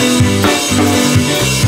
Müzik